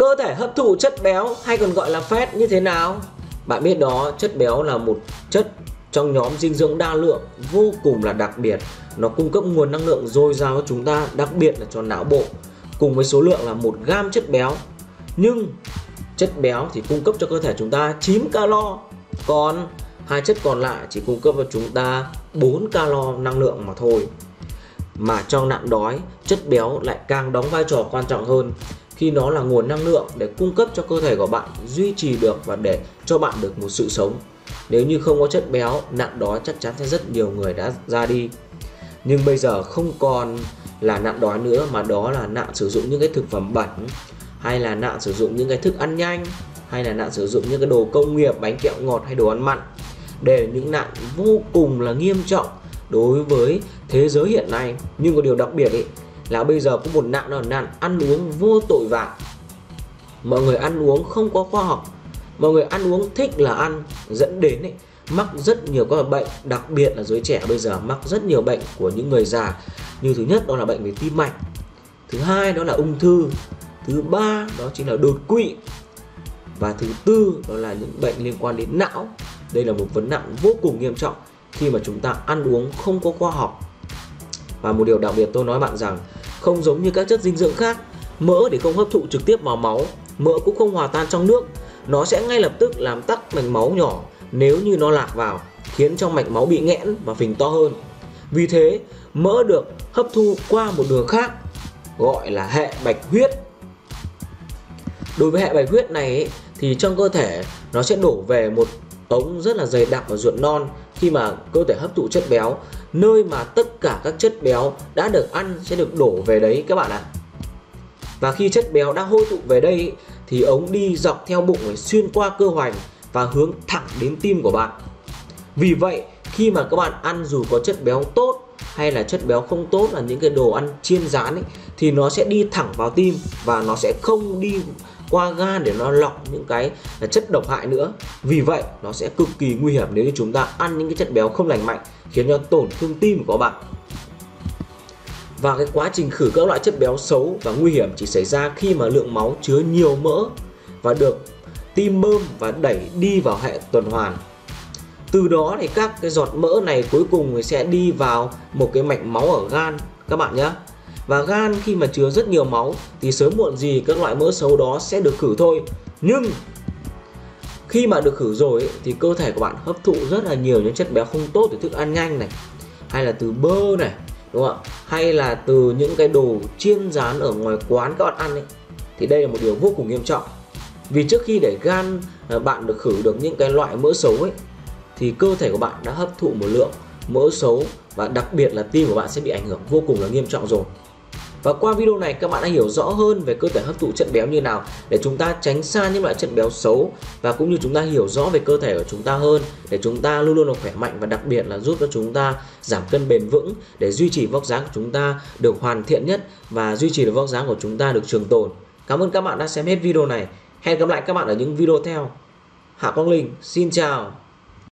Cơ thể hấp thụ chất béo hay còn gọi là fat như thế nào? Bạn biết đó, chất béo là một chất trong nhóm dinh dưỡng đa lượng vô cùng là đặc biệt. Nó cung cấp nguồn năng lượng dồi dào cho chúng ta, đặc biệt là cho não bộ. Cùng với số lượng là 1 gam chất béo. Nhưng chất béo thì cung cấp cho cơ thể chúng ta 9 calo. Còn hai chất còn lại chỉ cung cấp cho chúng ta 4 calo năng lượng mà thôi. Mà trong nạn đói, chất béo lại càng đóng vai trò quan trọng hơn khi nó là nguồn năng lượng để cung cấp cho cơ thể của bạn duy trì được và để cho bạn được một sự sống. Nếu như không có chất béo, nạn đói chắc chắn sẽ rất nhiều người đã ra đi. Nhưng bây giờ không còn là nạn đói nữa mà đó là nạn sử dụng những cái thực phẩm bẩn hay là nạn sử dụng những cái thức ăn nhanh hay là nạn sử dụng những cái đồ công nghiệp bánh kẹo ngọt hay đồ ăn mặn để những nạn vô cùng là nghiêm trọng đối với thế giới hiện nay. Nhưng có điều đặc biệt ấy là bây giờ có một nạn là nạn ăn uống vô tội vạ. Mọi người ăn uống không có khoa học mọi người ăn uống thích là ăn dẫn đến ấy, mắc rất nhiều các bệnh đặc biệt là giới trẻ bây giờ mắc rất nhiều bệnh của những người già. Như thứ nhất đó là bệnh về tim mạch thứ hai đó là ung thư thứ ba đó chính là đột quỵ và thứ tư đó là những bệnh liên quan đến não. Đây là một vấn nạn vô cùng nghiêm trọng khi mà chúng ta ăn uống không có khoa học. Và một điều đặc biệt tôi nói bạn rằng, không giống như các chất dinh dưỡng khác, mỡ thì không hấp thụ trực tiếp vào máu, mỡ cũng không hòa tan trong nước. Nó sẽ ngay lập tức làm tắc mạch máu nhỏ nếu như nó lạc vào, khiến cho mạch máu bị nghẽn và phình to hơn. Vì thế, mỡ được hấp thu qua một đường khác, gọi là hệ bạch huyết. Đối với hệ bạch huyết này thì trong cơ thể nó sẽ đổ về một ống rất là dày đặc và ruột non khi mà cơ thể hấp thụ chất béo. Nơi mà tất cả các chất béo đã được ăn sẽ được đổ về đấy các bạn ạ. Và khi chất béo đã hôi tụ về đây thì ống đi dọc theo bụng phải xuyên qua cơ hoành và hướng thẳng đến tim của bạn. Vì vậy khi mà các bạn ăn dù có chất béo tốt hay là chất béo không tốt là những cái đồ ăn chiên rán ấy, thì nó sẽ đi thẳng vào tim và nó sẽ không đi qua gan để nó lọc những cái chất độc hại nữa. Vì vậy, nó sẽ cực kỳ nguy hiểm nếu như chúng ta ăn những cái chất béo không lành mạnh, khiến cho tổn thương tim của bạn. Và cái quá trình khử các loại chất béo xấu và nguy hiểm chỉ xảy ra khi mà lượng máu chứa nhiều mỡ và được tim bơm và đẩy đi vào hệ tuần hoàn. Từ đó thì các cái giọt mỡ này cuối cùng sẽ đi vào một cái mạch máu ở gan, các bạn nhé và gan khi mà chứa rất nhiều máu, thì sớm muộn gì các loại mỡ xấu đó sẽ được khử thôi. Nhưng, khi mà được khử rồi thì cơ thể của bạn hấp thụ rất là nhiều những chất béo không tốt từ thức ăn nhanh này, hay là từ bơ này, đúng không ạ? Hay là từ những cái đồ chiên rán ở ngoài quán các bạn ăn ấy, thì đây là một điều vô cùng nghiêm trọng. Vì trước khi để gan à, bạn được khử được những cái loại mỡ xấu ấy, thì cơ thể của bạn đã hấp thụ một lượng mỡ xấu và đặc biệt là tim của bạn sẽ bị ảnh hưởng vô cùng là nghiêm trọng rồi và qua video này, các bạn đã hiểu rõ hơn về cơ thể hấp thụ chất béo như nào để chúng ta tránh xa những loại chất béo xấu và cũng như chúng ta hiểu rõ về cơ thể của chúng ta hơn để chúng ta luôn luôn là khỏe mạnh và đặc biệt là giúp cho chúng ta giảm cân bền vững để duy trì vóc dáng của chúng ta được hoàn thiện nhất và duy trì được vóc dáng của chúng ta được trường tồn. Cảm ơn các bạn đã xem hết video này. Hẹn gặp lại các bạn ở những video theo. Hạ Quang Linh, xin chào.